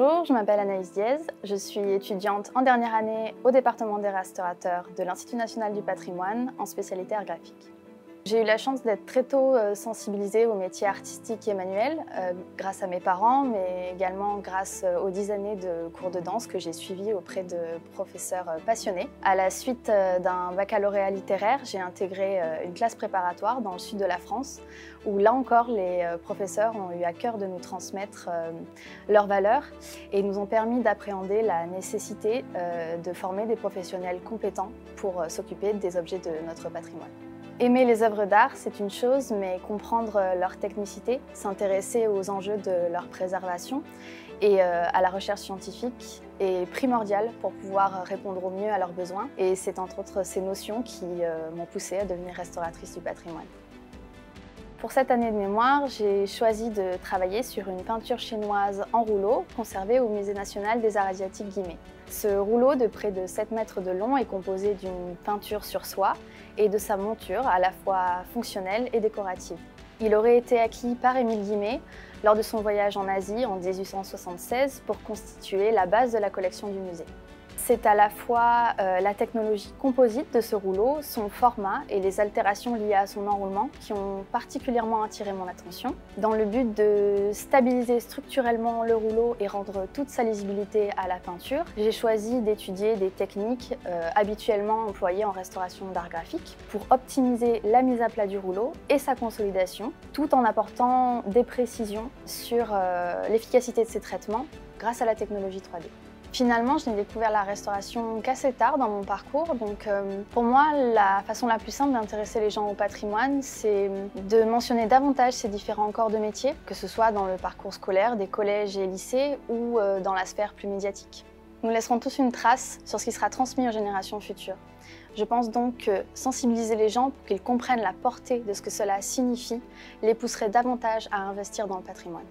Bonjour, je m'appelle Anaïs Diez, je suis étudiante en dernière année au département des restaurateurs de l'Institut national du patrimoine en spécialité art graphique. J'ai eu la chance d'être très tôt euh, sensibilisée aux métiers artistiques et manuels, euh, grâce à mes parents, mais également grâce euh, aux dix années de cours de danse que j'ai suivis auprès de professeurs passionnés. À la suite d'un baccalauréat littéraire, j'ai intégré une classe préparatoire dans le sud de la France, où là encore, les professeurs ont eu à cœur de nous transmettre leurs valeurs et nous ont permis d'appréhender la nécessité de former des professionnels compétents pour s'occuper des objets de notre patrimoine. Aimer les œuvres d'art, c'est une chose, mais comprendre leur technicité, s'intéresser aux enjeux de leur préservation et euh, à la recherche scientifique est primordial pour pouvoir répondre au mieux à leurs besoins. Et c'est entre autres ces notions qui euh, m'ont poussée à devenir restauratrice du patrimoine. Pour cette année de mémoire, j'ai choisi de travailler sur une peinture chinoise en rouleau conservée au Musée national des arts asiatiques Guimet. Ce rouleau de près de 7 mètres de long est composé d'une peinture sur soie et de sa monture à la fois fonctionnelle et décorative. Il aurait été acquis par Émile Guimet lors de son voyage en Asie en 1876 pour constituer la base de la collection du musée. C'est à la fois euh, la technologie composite de ce rouleau, son format et les altérations liées à son enroulement qui ont particulièrement attiré mon attention. Dans le but de stabiliser structurellement le rouleau et rendre toute sa lisibilité à la peinture, j'ai choisi d'étudier des techniques euh, habituellement employées en restauration d'art graphique pour optimiser la mise à plat du rouleau et sa consolidation, tout en apportant des précisions sur euh, l'efficacité de ces traitements grâce à la technologie 3D. Finalement, je n'ai découvert la restauration qu'assez tard dans mon parcours. Donc, euh, pour moi, la façon la plus simple d'intéresser les gens au patrimoine, c'est de mentionner davantage ces différents corps de métier, que ce soit dans le parcours scolaire des collèges et lycées ou euh, dans la sphère plus médiatique. Nous laisserons tous une trace sur ce qui sera transmis aux générations futures. Je pense donc que sensibiliser les gens pour qu'ils comprennent la portée de ce que cela signifie les pousserait davantage à investir dans le patrimoine.